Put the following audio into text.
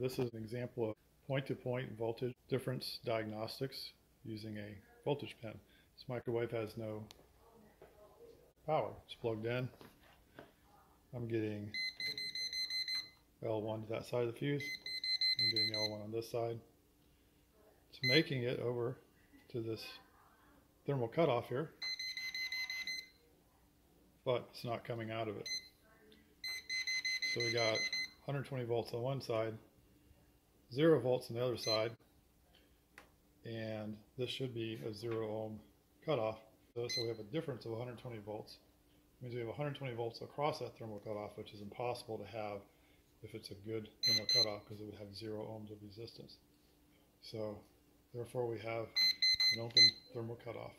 This is an example of point-to-point voltage difference diagnostics using a voltage pen. This microwave has no power. It's plugged in. I'm getting L1 to that side of the fuse. I'm getting L1 on this side. It's making it over to this thermal cutoff here, but it's not coming out of it. So we got 120 volts on one side, zero volts on the other side, and this should be a zero ohm cutoff. So, so we have a difference of 120 volts. It means we have 120 volts across that thermal cutoff, which is impossible to have if it's a good thermal cutoff because it would have zero ohms of resistance. So therefore we have an open thermal cutoff.